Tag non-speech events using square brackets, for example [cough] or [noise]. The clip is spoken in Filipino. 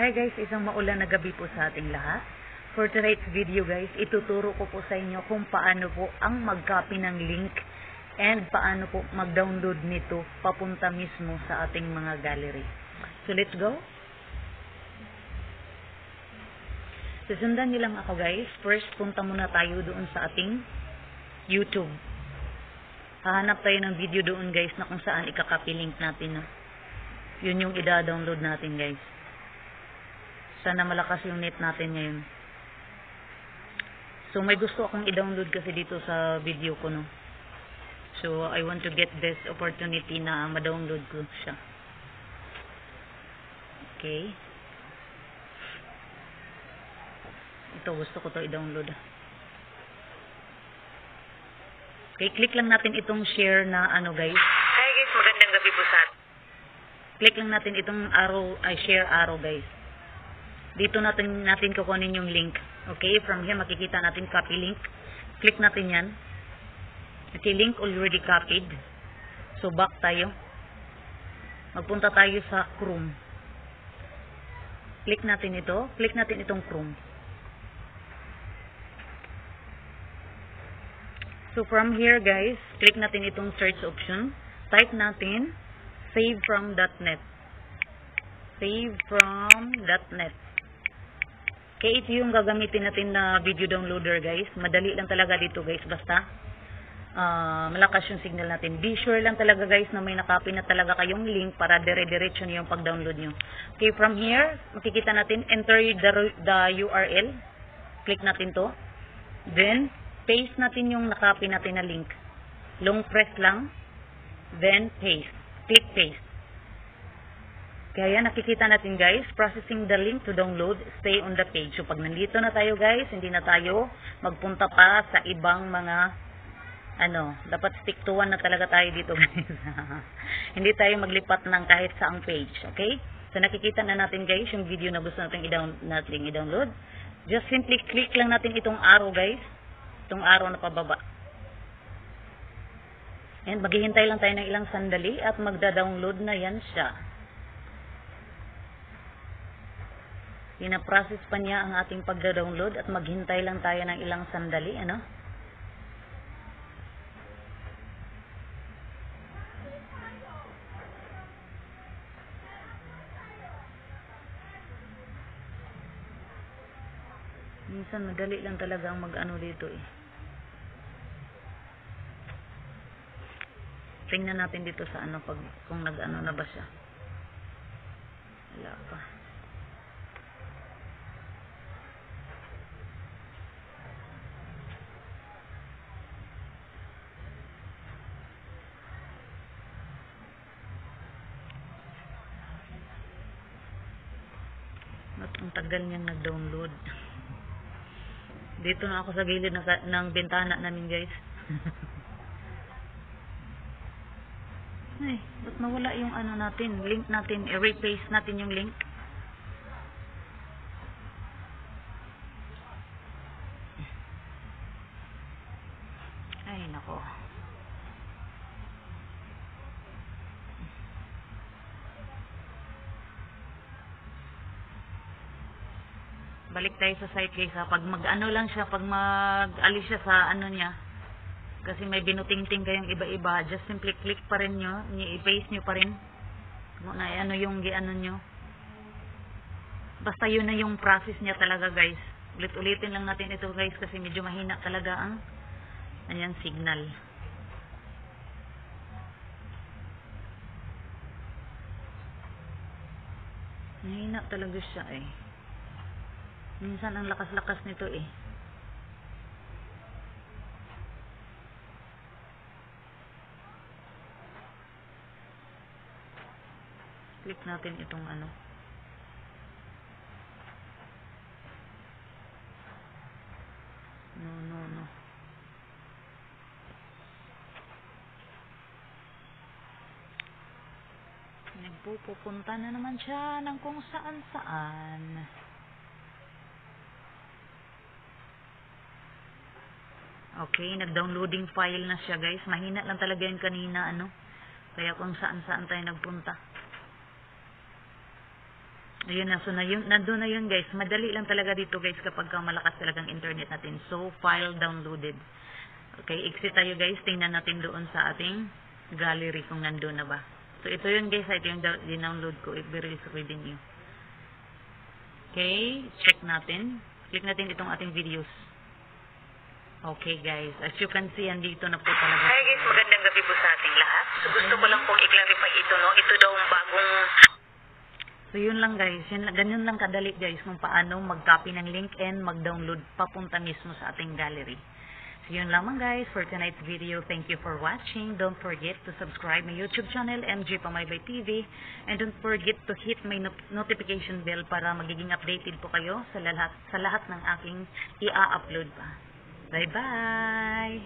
Hi guys, isang maulan na gabi po sa ating lahat. For tonight's video guys, ituturo ko po sa inyo kung paano po ang mag-copy ng link and paano po mag-download nito papunta mismo sa ating mga gallery. So let's go. Susundan niyo lang ako guys. First, punta muna tayo doon sa ating YouTube. Hahanap tayo ng video doon guys na kung saan ikakopy link natin. No? Yun yung ida-download natin guys. Sana malakas yung net natin ngayon. So may gusto akong i-download kasi dito sa video ko no. So I want to get this opportunity na ma-download ko siya. Okay. Ito gusto ko to i-download. Okay, click lang natin itong share na ano guys. Hi guys, magandang gabi po sa Click lang natin itong arrow, ay share arrow guys. Dito natin, natin kukunin yung link. Okay, from here makikita natin copy link. Click natin yan. Okay, link already copied. So, back tayo. Magpunta tayo sa Chrome. Click natin ito. Click natin itong Chrome. So, from here guys, click natin itong search option. Type natin savefrom.net. Savefrom.net. K8 yung gagamitin natin na video downloader guys. Madali lang talaga dito guys. Basta uh, malakas yung signal natin. Be sure lang talaga guys na may nakapin na talaga kayong link para dire-diretso nyo yung pag-download nyo. Okay, from here, makikita natin enter the, the URL. Click natin to. Then, paste natin yung nakapin natin na link. Long press lang. Then, paste. Click paste. Kaya nakikita natin guys, processing the link to download, stay on the page. So pag nandito na tayo guys, hindi na tayo magpunta pa sa ibang mga ano, dapat stick to one na talaga tayo dito [laughs] guys. hindi tayo maglipat ng kahit saang page, okay? So nakikita na natin guys yung video na gusto natin i-download. i-download. Just simply click lang natin itong arrow guys. Itong arrow na pababa. And maghihintay lang tayo ng ilang sandali at magda-download na yan siya. Pinaprocess pa niya ang ating pagda-download at maghintay lang tayo ng ilang sandali, ano? Minsan madali lang talaga ang mag-ano dito eh. Tingnan natin dito sa ano pag kung nag-ano na ba siya. Wala pa. Ang tagal niyang nag-download. Dito na ako sa gilid ng, ng bintana namin guys. [laughs] Ay, ba't nawala yung ano natin, link natin, i-replace natin yung link. Ay, nako. Balik tayo sa site guys. Pag mag-ano lang siya, pag mag-alis siya sa ano niya, kasi may binutingting kayong iba-iba, just simply click pa rin nyo, i-paste nyo pa rin. Kung na ano yung gi-ano nyo. Basta yun na yung process niya talaga guys. Ulit-ulitin lang natin ito guys kasi medyo mahina talaga ang ayan, signal. Mahina talaga siya eh. Minsan ang lakas-lakas nito eh. Click natin itong ano. No, no, no. Nagpupunta na naman siya ng kung saan-saan. Okay, nag-downloading file na siya guys. Mahina lang talaga yun kanina ano. Kaya kung saan saan tayo nagpunta. Ayun na, so na yun, nandun na yun guys. Madali lang talaga dito guys kapag ka malakas talagang internet natin. So, file downloaded. Okay, exit tayo guys. Tingnan natin doon sa ating gallery kung nandun na ba. So, ito yun guys. Ito yung dinownload ko. Released within you. Okay, check natin. Click natin itong ating videos. Okay guys, as you can see, andito na po talaga. Hi guys, magandang gabi po sa ating lahat. So gusto ko lang pong i-clarify ito, no? Ito daw ang bagong So yun lang guys, yun, ganyan lang kadali guys kung paano mag-copy ng link and mag-download papunta mismo sa ating gallery. So yun lamang guys for tonight's video. Thank you for watching. Don't forget to subscribe my YouTube channel, MG Pamaybay TV. And don't forget to hit my no- notification bell para magiging updated po kayo sa lahat, sa lahat ng aking i-upload pa. Bye-bye!